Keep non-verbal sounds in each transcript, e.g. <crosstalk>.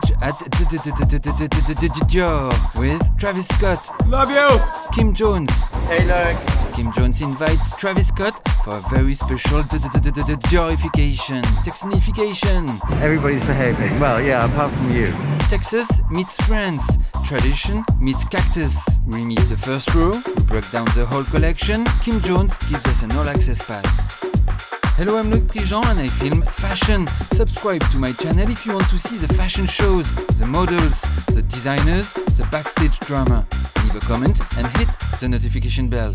backstage at Dior with Travis Scott. Love you! Kim Jones. Hey, look. Kim Jones invites Travis Scott for a very special Diorification, Texanification. Everybody's behaving. Well, yeah, apart from you. Texas meets France. Tradition meets cactus. We meet the first row, we break down the whole collection. Kim Jones gives us an all access pass. Hello, I'm Luc Prigent and I film fashion. Subscribe to my channel if you want to see the fashion shows, the models, the designers, the backstage drama. Leave a comment and hit the notification bell.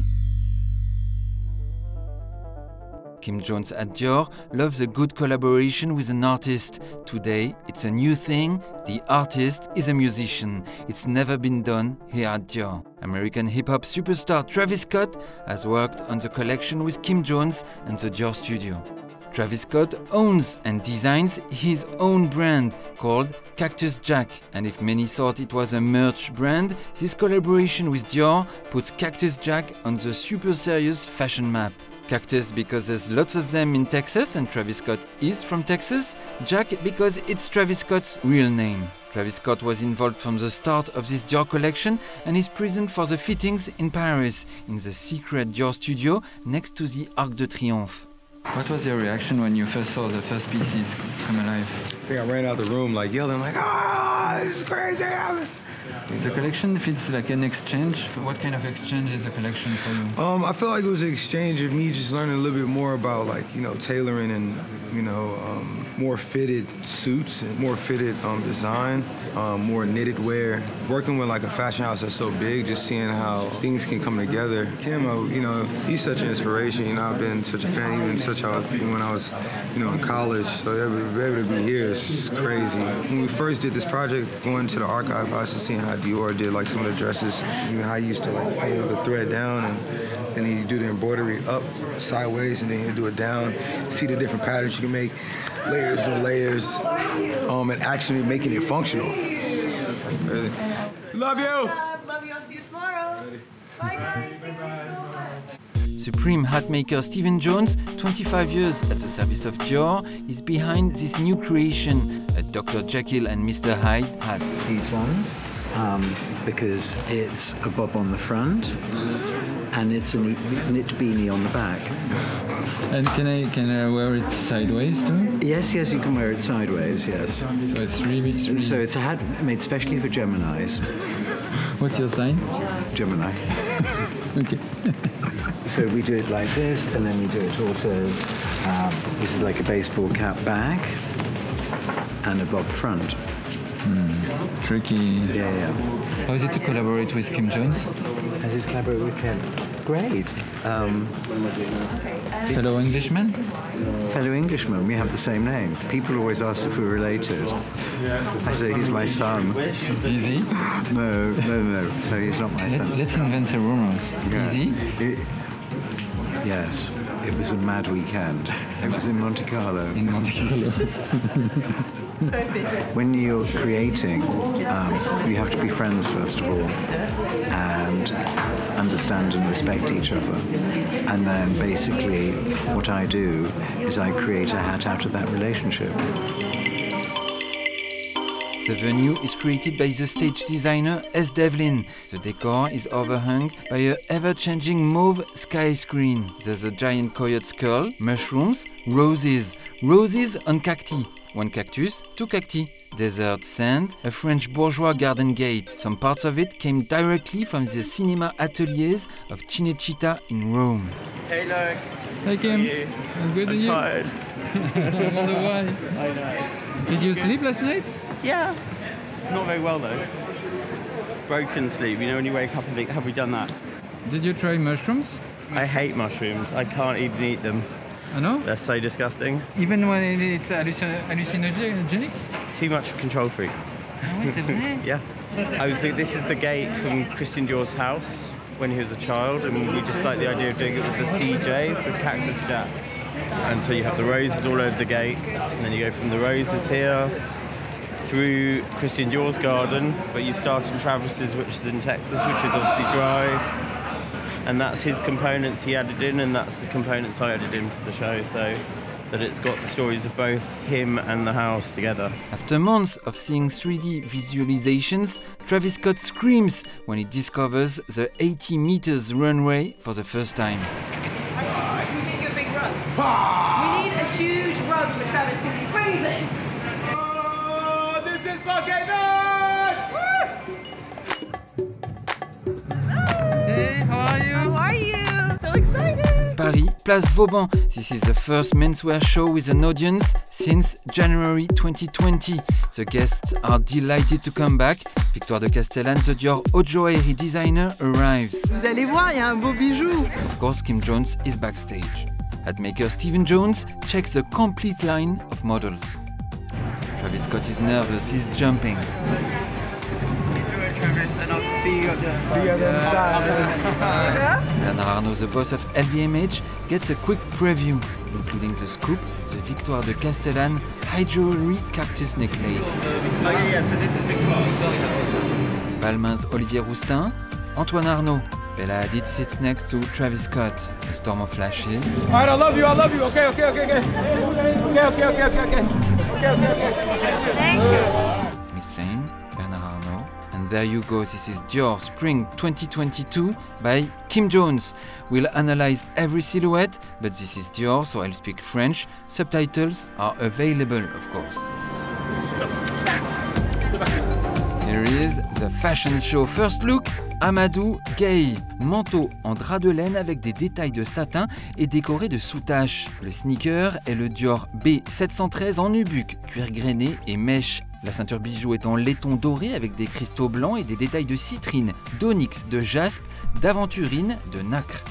Kim Jones at Dior loves a good collaboration with an artist. Today, it's a new thing. The artist is a musician. It's never been done here at Dior. American hip hop superstar Travis Scott has worked on the collection with Kim Jones and the Dior studio. Travis Scott owns and designs his own brand called Cactus Jack. And if many thought it was a merch brand, this collaboration with Dior puts Cactus Jack on the super serious fashion map. Cactus because there's lots of them in Texas and Travis Scott is from Texas. Jack because it's Travis Scott's real name. Travis Scott was involved from the start of this Dior collection and is present for the fittings in Paris, in the secret Dior studio next to the Arc de Triomphe. What was your reaction when you first saw the first pieces come alive? I think I ran out of the room like yelling like, ah, this is crazy. The collection feels like an exchange. What kind of exchange is the collection for you? Um, I feel like it was an exchange of me just learning a little bit more about like you know tailoring and you know um, more fitted suits and more fitted um, design, um, more knitted wear. Working with like a fashion house that's so big, just seeing how things can come together. Kim, uh, you know, he's such an inspiration. You know, I've been such a fan even such a, when I was you know in college. So to be able to be here is just crazy. When we first did this project, going to the archive, I was just seeing how Dior did like some of the dresses. You know how he used to like fold the thread down and then you do the embroidery up sideways and then you do it down. See the different patterns you can make, layers and layers, um, and actually making it functional. Love you. Love you. I'll see you tomorrow. Bye guys. Thank you so much. Supreme hat maker Stephen Jones, 25 years at the service of Dior, is behind this new creation, a Dr. Jekyll and Mr. Hyde hat. These ones, um, because it's a bob on the front and it's a knit, knit beanie on the back. And can I can I wear it sideways too? Yes, yes, you can wear it sideways, yes. So it's really, it's really So it's a hat made specially for Geminis. What's your sign? Gemini. <laughs> Okay. <laughs> So we do it like this, and then we do it also. Um, this is like a baseball cap back and a bob front. Tricky. Yeah, yeah. How is it to collaborate with Kim Jones? As is collaborate with Ken. Great. Um, Fellow Englishman? fellow Englishman, we have the same name. People always ask if we're related. I say he's my son. Easy. No, no, no, no, no he's not my Let's, son. let's invent a rumor. Yeah. Easy. It- yes, it was a mad weekend. It was in Monte Carlo. In Monte Carlo. <laughs> <laughs> When you're creating, um, you have to be friends first of all, and understand and respect each other. And then basically, what I do is I create a hat out of that relationship. The venue is created by the stage designer S. Devlin. The decor is overhung by a ever-changing mauve sky screen. There's a giant coyote skull, mushrooms, roses. Roses on cacti. One cactus, two cacti. Desert sand, a French bourgeois garden gate. Some parts of it came directly from the cinema ateliers of Cinecittà in Rome. Hey, look. Hi Kim. you? I'm good I'm tired. <laughs> why. I know. Did you sleep last night? Yeah. Not very well though. Broken sleep. You know when you wake up and think, have we done that? Did you try mushrooms? I hate mushrooms. I can't even eat them. I know. They're so disgusting. Even when it's hallucinogenic? Too much control freak. Ah c'est vrai. Yeah. I was. This is the gate from Christian Dior's house when he was a child, and we just like the idea of doing it with the CJ for Cactus Jack. And so you have the roses all over the gate, and then you go from the roses here through Christian Dior's garden, but you start in Travis's, which is in Texas, which is obviously dry. And that's his components he added in, and that's the components I added in for the show. So that it's got the stories of both him and the house together. After months of seeing 3D visualizations, Travis Scott screams when he discovers the 80 meters runway for the first time. We Place Vauban. This is the first menswear show with an audience since January 2020. The guests are delighted to come back. Victoire de Castellane, the Dior haute joaillerie designer, arrives. Vous allez voir, il y a un beau bijou. Of course, Kim Jones is backstage. Hat maker Stephen Jones checks the complete line of models. Travis Scott is nervous, he's jumping. Bernard Arnault, the boss of LVMH, gets a quick preview, including the scoop, the Victoire de Castellane high jewelry cactus necklace. Oh yeah, yeah, so this is Victoire. Balmain's Olivier Roustin, Antoine Arnaud. Bella Hadid sits next to Travis Scott. A storm of flashes. All right, I love you. I love you. Okay, okay, okay, okay. Okay, okay, okay, okay, okay. Okay, okay, okay. Bernard Arnault. There you go, this is Dior Spring 2022 by Kim Jones. We'll analyze every silhouette, but this is Dior, so I'll speak French. Subtitles are available, of course. Here is the fashion show. First look, Amadou Gay. Manteau en drap de laine avec des détails de satin et décoré de sous-taches. Le sneaker est le Dior B713 en nubuck, cuir grainé et mèche. La ceinture bijou est en laiton doré avec des cristaux blancs et des détails de citrine, d'onyx, de jaspe, d'aventurine, de nacre.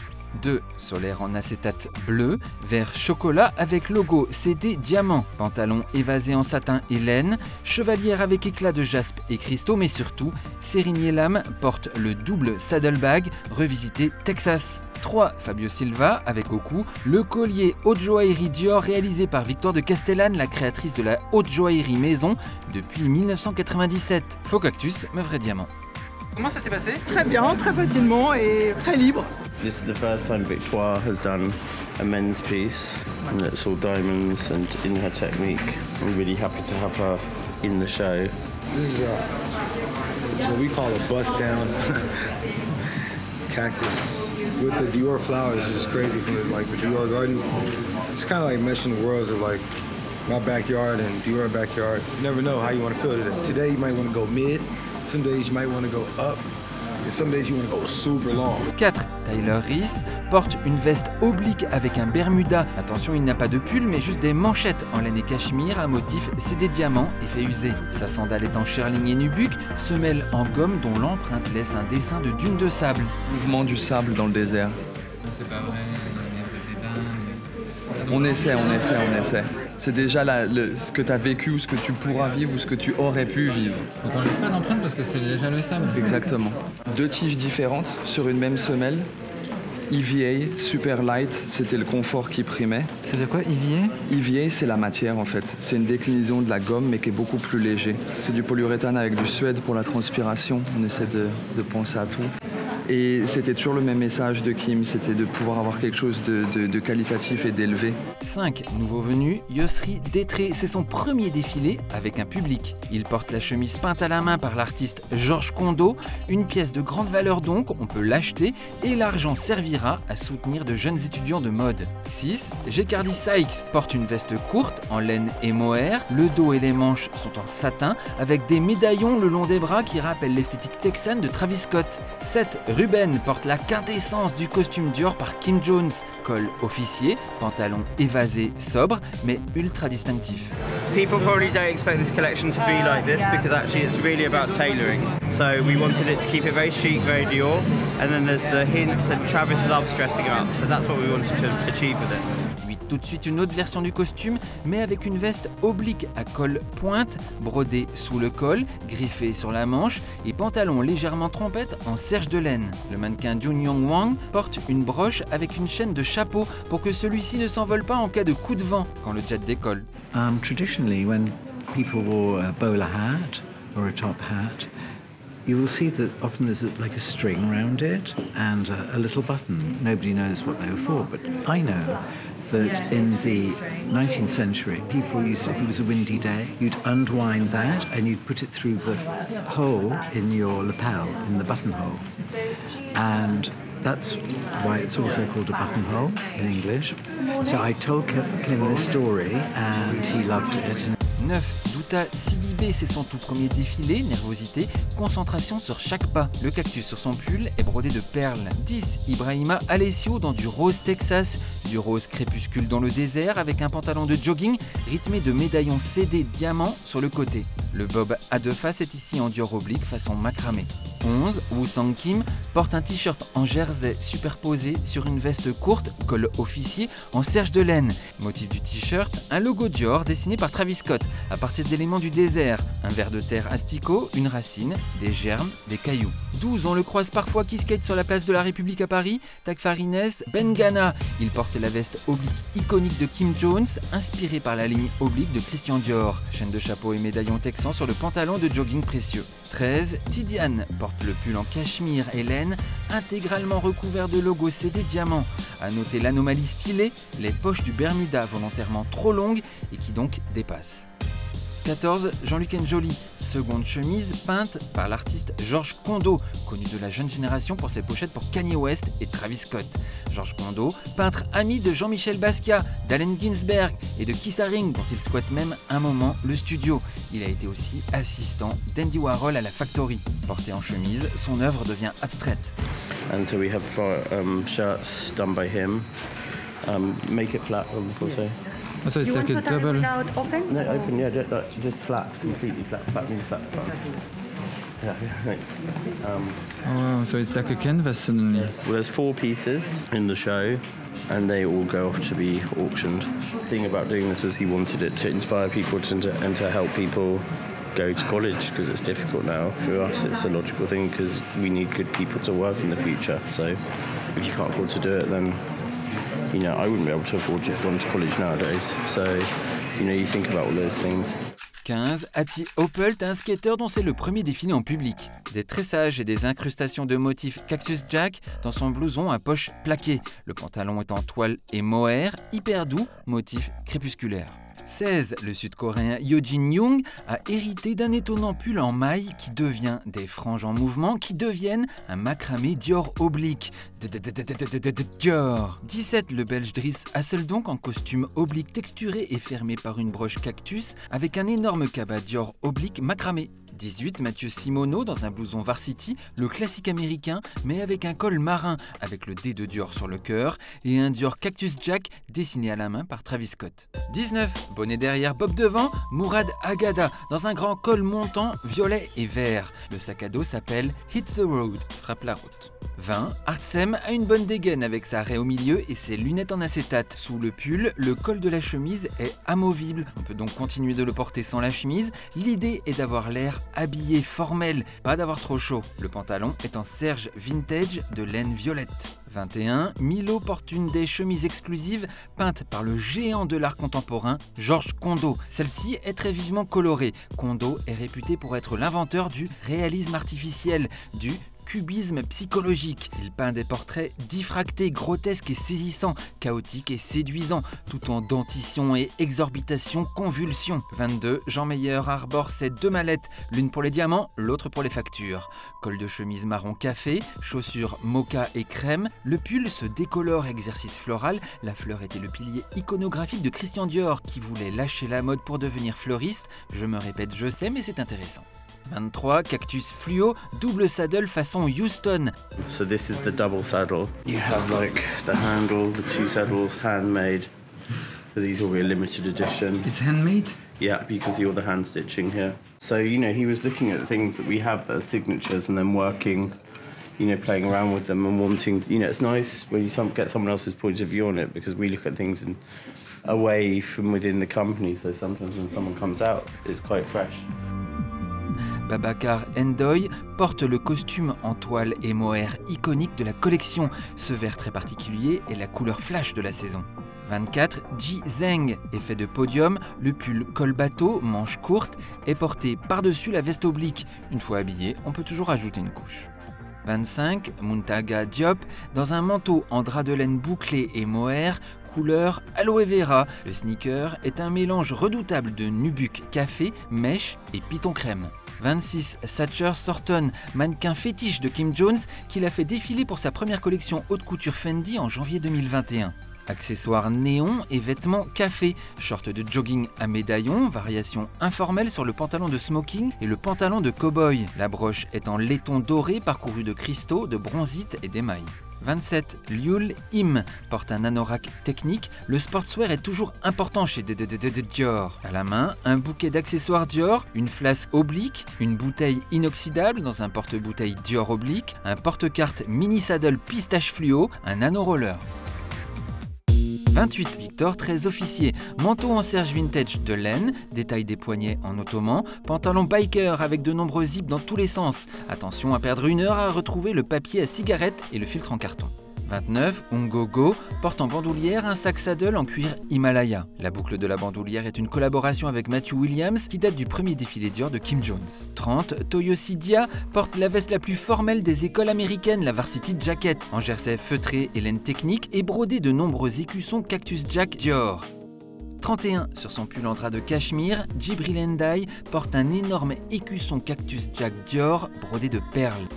2. Solaire en acétate bleu, vert chocolat avec logo CD diamant, pantalon évasé en satin et laine, chevalière avec éclat de jaspe et cristaux, mais surtout, Sérigné Lame porte le double saddlebag revisité Texas. 3. Fabio Silva avec au cou le collier haute joaillerie Dior réalisé par Victoire de Castellane, la créatrice de la haute joaillerie maison depuis 1997. Faux cactus, mais vrai diamant. Comment ça s'est passé? Très bien, très facilement et très libre. This is the first time Victoire has done a men's piece, and it's all diamonds and in her technique. I'm really happy to have her in the show. This is uh, what we call a bust down <laughs> cactus with the Dior flowers. It's crazy from the, like the Dior garden. It's kind of like meshing the worlds of like my backyard and Dior backyard. You never know how you want to feel today. Today you might want to go mid. Some days you might want to go up. And some days you want to go super long. 4. Tyler Reese porte une veste oblique avec un bermuda. Attention, il n'a pas de pull, mais juste des manchettes en laine et cachemire à motif c'est des diamants, effet usé. Sa sandale est en Sherling et Nubuck, semelle en gomme dont l'empreinte laisse un dessin de dune de sable. Mouvement du sable dans le désert. C'est pas vrai, On essaie, on essaie, on essaie. C'est déjà la- le- ce que tu as vécu ou ce que tu pourras vivre ou ce que tu aurais pu vivre. Donc on laisse pas d'empreinte parce que c'est déjà le sable. Exactement. Deux tiges différentes sur une même semelle. EVA, super light, c'était le confort qui primait. C'est de quoi, Ivier EVA, c'est la matière en fait. C'est une déclinaison de la gomme mais qui est beaucoup plus léger. C'est du polyuréthane avec du suède pour la transpiration. On essaie de, de penser à tout. Et c'était toujours le même message de Kim, c'était de pouvoir avoir quelque chose de, qualitatif et d'élevé. 5. Nouveau venu, Yosri Détré. C'est son premier défilé avec un public. Il porte la chemise peinte à la main par l'artiste Georges Condo. Une pièce de grande valeur donc, on peut l'acheter et l'argent servira à soutenir de jeunes étudiants de mode. 6. Jecardy Sykes porte une veste courte en laine et mohair. Le dos et les manches sont en satin avec des médaillons le long des bras qui rappellent l'esthétique texane de Travis Scott. 7. Ruben porte la quintessence du costume Dior par Kim Jones. Col officier, pantalon évasé, sobre, mais ultra distinctif. People probably don't expect this collection to be like this because actually it's really about tailoring. So we wanted it to keep it very chic, very Dior, and then there's the hints and Travis loves dressing up, so that's what we wanted to achieve with it. Tout de suite une autre version du costume, mais avec une veste oblique à col pointe, brodée sous le col, griffée sur la manche, et pantalon légèrement trompette en serge de laine. Le mannequin Jun Yong Wang porte une broche avec une chaîne de chapeau pour que celui-ci ne s'envole pas en cas de coup de vent quand le jet décolle. Um, traditionally, when people wore a bowler hat or a top hat, you will see that often there's like a string around it and a, a little button. Nobody knows what they were for, but I know that in the 19th century, people used, to, if it was a windy day, you'd unwind that and you'd put it through the hole in your lapel, in the buttonhole. And that's why it's also called a buttonhole in English. So I told Kim this story and he loved it. 9. Douta Sidibé, c'est son tout premier défilé, nervosité, concentration sur chaque pas. Le cactus sur son pull est brodé de perles. 10. Ibrahima Alessio dans du rose Texas, du rose crépuscule dans le désert avec un pantalon de jogging rythmé de médaillons CD diamants sur le côté. Le bob à deux faces est ici en dior oblique façon macramé. 11. Wu Sang Kim porte un t-shirt en jersey superposé sur une veste courte, col officier, en serge de laine. Motif du t-shirt, un logo Dior dessiné par Travis Scott à partir d'éléments du désert, un ver de terre asticot, une racine, des germes, des cailloux. 12. On le croise parfois qui skate sur la place de la République à Paris, Takfarines Bengana. Il porte la veste oblique iconique de Kim Jones, inspirée par la ligne oblique de Christian Dior. Chaîne de chapeau et médaillon texan sur le pantalon de jogging précieux. 13. Tidiane porte le pull en cachemire et laine, intégralement recouvert de logos CD diamants. À noter l'anomalie stylée, les poches du Bermuda volontairement trop longues et qui donc dépassent. 14. Jean-Luc Njoli, seconde chemise peinte par l'artiste Georges Kondo, connu de la jeune génération pour ses pochettes pour Kanye West et Travis Scott. Georges Kondo, peintre ami de Jean-Michel Basquiat, d'Allen Ginsberg et de Keith Haring, dont il squatte même un moment le studio. Il a été aussi assistant d'Andy Warhol à la Factory. Porté en chemise, son œuvre devient abstraite. And so we have um, shirts done by him. Um, also. So it's like a double. open? No, open, yeah, just, just flat, completely flat. Flat means flat front. Yeah, <laughs> thanks. Um, oh, so it's like a canvas suddenly. Well, there's four pieces in the show, and they all go off to be auctioned. The thing about doing this was he wanted it to inspire people to, and to help people go to college because it's difficult now. For us, it's a logical thing because we need good people to work in the future. So if you can't afford to do it, then you know, I wouldn't be able to afford to go to college nowadays. So, you know, you think about all those things. 15. Hattie Hoppelt, un skater dont c'est le premier défilé en public. Des tressages et des incrustations de motifs Cactus Jack dans son blouson à poche plaquée. Le pantalon est en toile et mohair, hyper doux, motif crépusculaire. 16. Le sud-coréen Yojin Young a hérité d'un étonnant pull en maille qui devient des franges en mouvement qui deviennent un macramé Dior oblique. Dior. 17. Le belge Driss Hasseldonk en costume oblique texturé et fermé par une broche cactus avec un énorme cabas Dior oblique macramé. 18, Mathieu Simoneau dans un blouson varsity, le classique américain, mais avec un col marin, avec le D de Dior sur le cœur, et un Dior Cactus Jack dessiné à la main par Travis Scott. 19, bonnet derrière, bob devant, Mourad Agada, dans un grand col montant, violet et vert. Le sac à dos s'appelle Hit the Road, frappe la route. 20. Artsem a une bonne dégaine avec sa raie au milieu et ses lunettes en acétate. Sous le pull, le col de la chemise est amovible. On peut donc continuer de le porter sans la chemise. L'idée est d'avoir l'air habillé, formel, pas d'avoir trop chaud. Le pantalon est en serge vintage de laine violette. 21, Milo porte une des chemises exclusives peintes par le géant de l'art contemporain, Georges Kondo. Celle-ci est très vivement colorée. Kondo est réputé pour être l'inventeur du réalisme artificiel, du cubisme psychologique. Il peint des portraits diffractés, grotesques et saisissants, chaotiques et séduisants, tout en dentition et exorbitation, convulsion. 22. Jean Meyer arbore ses deux mallettes, l'une pour les diamants, l'autre pour les factures. Col de chemise marron café, chaussures mocha et crème, le pull se décolore exercice floral, la fleur était le pilier iconographique de Christian Dior qui voulait lâcher la mode pour devenir fleuriste. Je me répète, je sais, mais c'est intéressant. 23, cactus fluo, double saddle façon Houston. So this is the double saddle. You have like the handle, the two saddles handmade. So these will be a limited edition. It's handmade? Yeah, you can see all the hand stitching here. So, you know, he was looking at things that we have that are signatures and then working, you know, playing around with them and wanting, you know, it's nice when you get someone else's point of view on it because we look at things in, away from within the company. So sometimes when someone comes out, it's quite fresh. Babacar Endoy porte le costume en toile et mohair iconique de la collection. Ce vert très particulier est la couleur flash de la saison. 24, Ji Zeng, effet de podium, le pull col bateau, manche courte, est porté par-dessus la veste oblique. Une fois habillé, on peut toujours ajouter une couche. 25, Muntaga Diop, dans un manteau en drap de laine bouclé et mohair, couleur aloe vera. Le sneaker est un mélange redoutable de nubuck café, mèche et piton crème. 26. Satcher Sorton, mannequin fétiche de Kim Jones, qu'il a fait défiler pour sa première collection haute couture Fendi en janvier 2021. Accessoires néon et vêtements café, short de jogging à médaillon, variation informelle sur le pantalon de smoking et le pantalon de cow-boy. La broche est en laiton doré parcouru de cristaux, de bronzite et d'émail. 27. Liul Im porte un anorak technique. Le sportswear est toujours important chez Dior. À la main, un bouquet d'accessoires Dior, une flasque oblique, une bouteille inoxydable dans un porte-bouteille Dior oblique, un porte-carte mini saddle pistache fluo, un nano-roller. 28 Victor, très officier, manteau en serge vintage de laine, détail des poignets en ottoman, pantalon biker avec de nombreux zips dans tous les sens. Attention à perdre une heure à retrouver le papier à cigarette et le filtre en carton. 29, Ungogo porte en bandoulière un sac saddle en cuir Himalaya. La boucle de la bandoulière est une collaboration avec Matthew Williams qui date du premier défilé Dior de Kim Jones. 30, Toyosidia porte la veste la plus formelle des écoles américaines, la Varsity Jacket, en jersey feutré et laine technique et brodé de nombreux écussons Cactus Jack Dior. 31 sur son pull en drap de cachemire, Jibril Endai porte un énorme écusson Cactus Jack Dior brodé de perles.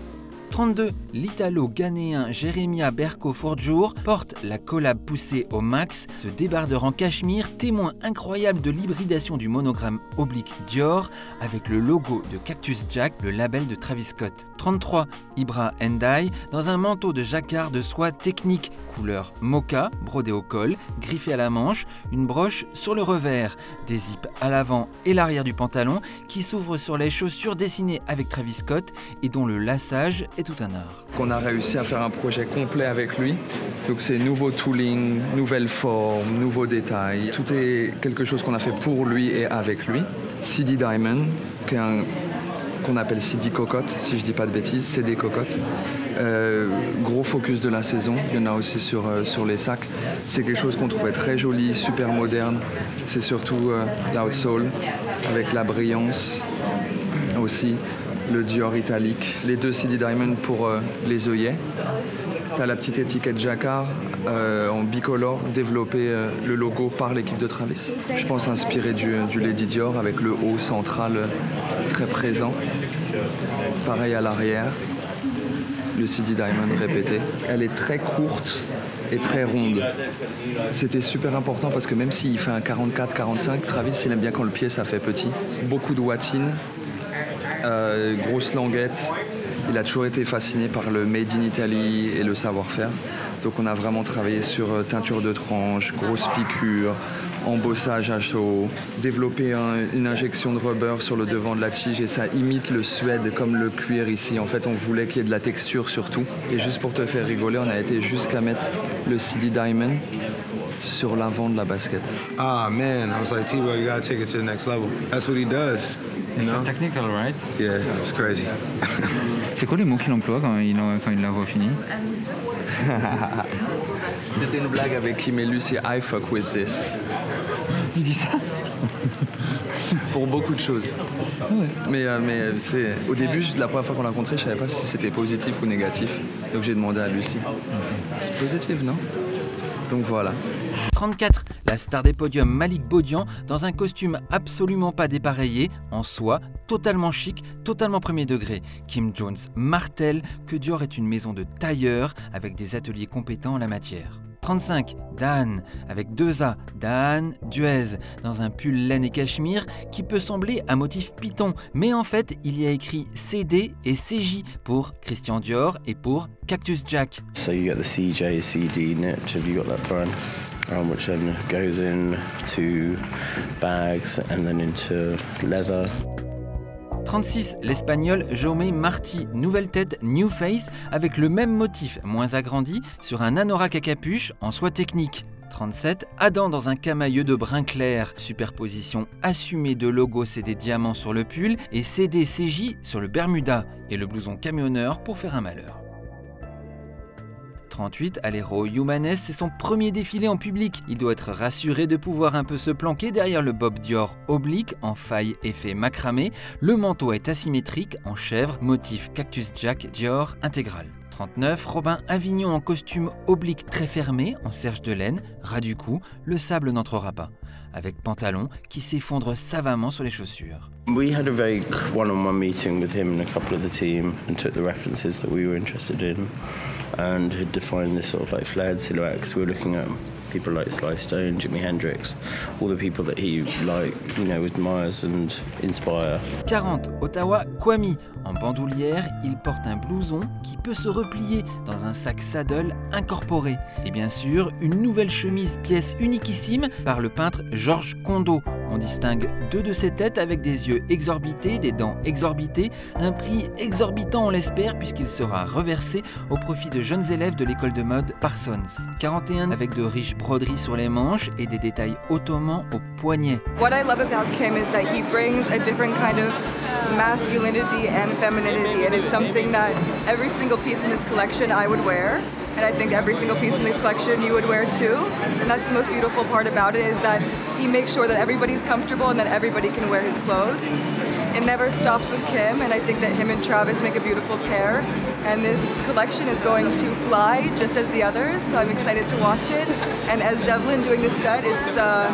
32, l'italo-ghanéen Jeremia Berko Forjour porte la collab poussée au max, ce débardeur en cachemire, témoin incroyable de l'hybridation du monogramme oblique Dior avec le logo de Cactus Jack, le label de Travis Scott. 33, Ibra Endai dans un manteau de jacquard de soie technique, couleur mocha, brodé au col, griffé à la manche, une broche sur le revers, des zips à l'avant et l'arrière du pantalon qui s'ouvrent sur les chaussures dessinées avec Travis Scott et dont le lassage est tout un art. On a réussi à faire un projet complet avec lui. Donc c'est nouveau tooling, nouvelle forme, nouveaux détails. Tout est quelque chose qu'on a fait pour lui et avec lui. CD Diamond, qu'on appelle CD Cocotte, si je dis pas de bêtises, CD Cocotte. Euh, gros focus de la saison, il y en a aussi sur, euh, sur les sacs. C'est quelque chose qu'on trouvait très joli, super moderne. C'est surtout euh, l'outsole avec la brillance aussi, le Dior italique, les deux CD Diamond pour euh, les œillets. Tu as la petite étiquette Jacquard euh, en bicolore développée euh, le logo par l'équipe de Travis. Je pense inspiré du, Lady Dior avec le haut central très présent. Pareil à l'arrière, le CD Diamond répété. Elle est très courte et très ronde. C'était super important parce que même s'il fait un 44-45, Travis il aime bien quand le pied ça fait petit. Beaucoup de watines, euh, grosse languette. Il a toujours été fasciné par le made in Italy et le savoir-faire. Donc on a vraiment travaillé sur euh, teinture de tranche, grosse piqûre, embossage à chaud, développer un- une injection de rubber sur le devant de la tige et ça imite le suède comme le cuir ici. En fait, on voulait qu'il y ait de la texture surtout. Et juste pour te faire rigoler, on a été jusqu'à mettre le CD Diamond sur l'avant de la basket. Ah man, I was like, T-Boy, you gotta take it to the next level. That's what he does. You know? technical, right? Yeah, it's crazy. <laughs> C'est quoi les mots qu'il emploie quand il, quand il l'a refini <laughs> C'était une blague avec Kim et Lucie, I fuck with this. Il dit ça? Pour beaucoup de choses. Mais, euh, mais euh, c'est au début, la première fois qu'on l'a rencontré, je savais pas si c'était positif ou négatif. Donc j'ai demandé à Lucie. C'est positif, non? Donc voilà. 34, la star des podiums Malik Bodian dans un costume absolument pas dépareillé, en soie, totalement chic, totalement premier degré. Kim Jones martèle que Dior est une maison de tailleurs avec des ateliers compétents en la matière. 35, Dan, avec deux A, Dan Duez, dans un pull laine et cachemire qui peut sembler un motif python, mais en fait il y a écrit CD et CJ pour Christian Dior et pour Cactus Jack. So you get the CJ, CD. Have you got that, Brian? Um, which then goes in to bags and then into leather. 36, l'espagnol Jaume Marti, nouvelle tête New Face avec le même motif moins agrandi sur un anorak à capuche en soie technique. 37, Adam dans un camailleux de brun clair, superposition assumée de logos des diamants sur le pull et CD CJ sur le Bermuda et le blouson camionneur pour faire un malheur. 38, Alero Humanes, c'est son premier défilé en public. Il doit être rassuré de pouvoir un peu se planquer derrière le Bob Dior oblique en faille effet macramé. Le manteau est asymétrique en chèvre, motif Cactus Jack Dior intégral. 39, Robin Avignon en costume oblique très fermé, en serge de laine, ras du cou, le sable n'entrera pas, avec pantalon qui s'effondre savamment sur les chaussures. We had a very one-on-one meeting with him and a couple of the team and took the references that we were interested in and had defined this sort of like flared silhouette because we were looking at people like Sly Stone, Jimi Hendrix, all the people that he like, you know, admires and inspire. 40, Ottawa, Kwame. En bandoulière, il porte un blouson qui peut se replier dans un sac saddle incorporé. Et bien sûr, une nouvelle chemise pièce uniquissime par le peintre Georges Condo. On distingue deux de ses têtes avec des yeux exorbités, des dents exorbitées, un prix exorbitant on l'espère puisqu'il sera reversé au profit de jeunes élèves de l'école de mode Parsons. 41 avec de riches broderies sur les manches et des détails ottomans au poignet. What I love about Kim is that he brings a different kind of masculinity and femininity and it's something that every single piece in this collection I would wear and I think every single piece in the collection you would wear too. And that's the most beautiful part about it is that he makes sure that everybody's comfortable and that everybody can wear his clothes. It never stops with Kim and I think that him and Travis make a beautiful pair. And this collection is going to fly just as the others so I'm excited to watch it. And as Devlin doing this set it's uh,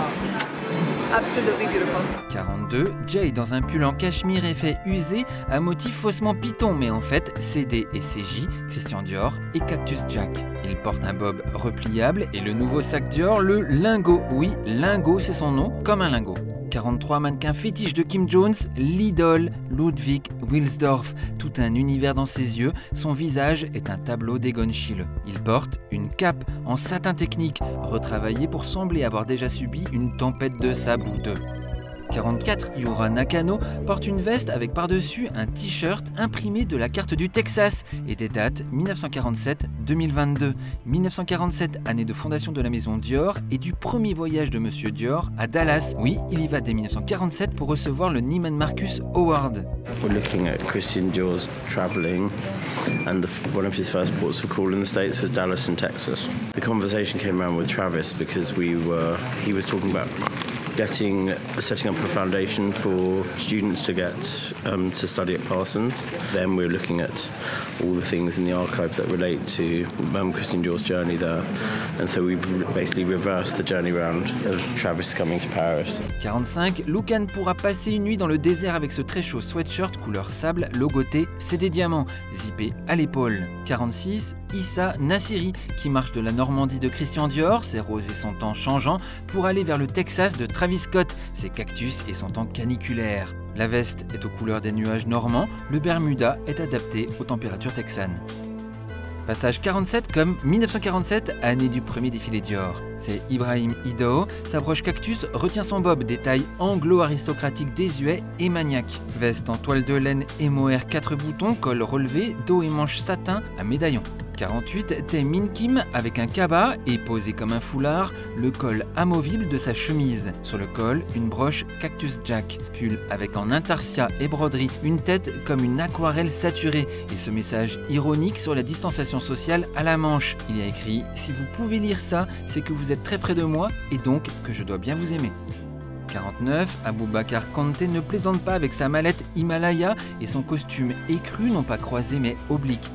absolutely beautiful. 42, Jay dans un pull en cachemire effet usé à motif faussement python, mais en fait CD et CJ, Christian Dior et Cactus Jack. Il porte un bob repliable et le nouveau sac Dior, le lingot. Oui, lingot c'est son nom, comme un lingot. 43 mannequins fétiches de Kim Jones, l'idole Ludwig Wilsdorf. Tout un univers dans ses yeux, son visage est un tableau d'Egon. Il porte une cape en satin technique, retravaillée pour sembler avoir déjà subi une tempête de sable ou deux. 44, Yura Nakano porte une veste avec par-dessus un t-shirt imprimé de la carte du Texas et des dates 1947-2022. 1947, année de fondation de la maison Dior et du premier voyage de Monsieur Dior à Dallas. Oui, il y va dès 1947 pour recevoir le Neiman Marcus Award. We're looking at Christian Dior's traveling, and the, one of his first ports of call in the States was Dallas in Texas. The conversation came around with Travis because we were, he was talking about getting setting up a foundation for students to get um, to study at Parsons. Then we're looking at all the things in the archive that relate to um, Christian Dior's journey there, and so we've basically reversed the journey round of Travis coming to Paris. 45, Lucan pourra passer une nuit dans le désert avec ce très chaud sweatshirt couleur sable logoté C'est des diamants, zippé à l'épaule. 46, Issa Nassiri qui marche de la Normandie de Christian Dior, ses roses et son temps changeant, pour aller vers le Texas de Travis Scott, ses cactus et son temps caniculaire. La veste est aux couleurs des nuages normands, le Bermuda est adapté aux températures texanes. Passage 47 comme 1947, année du premier défilé Dior. C'est Ibrahim Ido, sa broche cactus retient son bob, détail anglo-aristocratique désuet et maniaque. Veste en toile de laine et mohair 4 boutons, col relevé, dos et manches satin à médaillon. 48, Tae Min Kim avec un cabas et posé comme un foulard, le col amovible de sa chemise. Sur le col, une broche Cactus Jack. Pull avec en intarsia et broderie, une tête comme une aquarelle saturée et ce message ironique sur la distanciation sociale à la manche. Il y a écrit Si vous pouvez lire ça, c'est que vous êtes très près de moi et donc que je dois bien vous aimer. 49, Aboubacar Kante ne plaisante pas avec sa mallette Himalaya et son costume écru, non pas croisé mais oblique.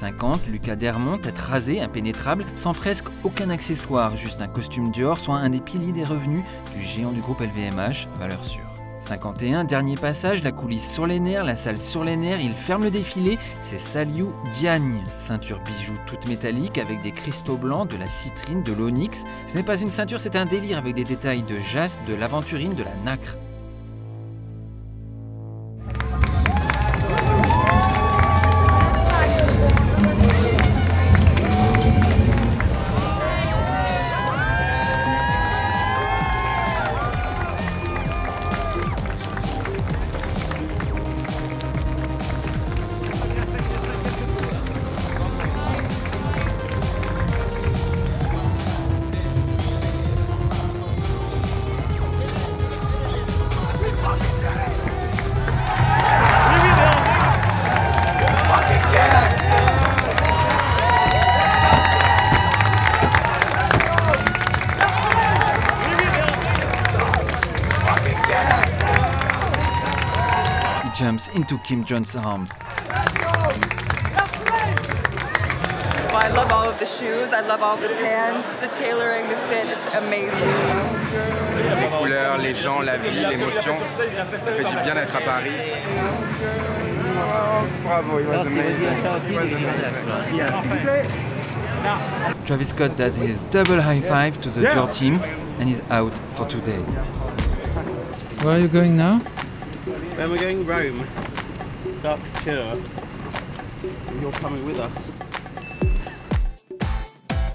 50, Lucas Dermont, tête rasée, impénétrable, sans presque aucun accessoire, juste un costume Dior, soit un des piliers des revenus du géant du groupe LVMH, valeur sûre. 51, dernier passage, la coulisse sur les nerfs, la salle sur les nerfs, il ferme le défilé, c'est Saliou Diagne. Ceinture bijoux toute métallique avec des cristaux blancs, de la citrine, de l'onyx. Ce n'est pas une ceinture, c'est un délire avec des détails de jaspe, de l'aventurine, de la nacre. Jumps into Kim Jong's arms. Well, I love all of the shoes, I love all the pants, the tailoring, the fit, it's amazing. Les couleurs, les gens, la vie, l'émotion. Ça fait du bien d'être à Paris. Oh, bravo, it was amazing. It was amazing. Travis Scott does his double high five to the Dior teams and is out for today. Where are you going now? Then we're going Rome. Start Couture. And you're coming with us.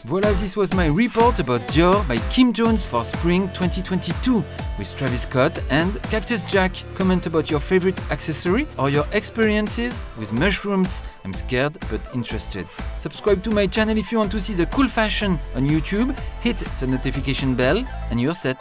Voila, this was my report about Dior by Kim Jones for spring 2022 with Travis Scott and Cactus Jack. Comment about your favorite accessory or your experiences with mushrooms. I'm scared but interested. Subscribe to my channel if you want to see the cool fashion on YouTube. Hit the notification bell and you're set.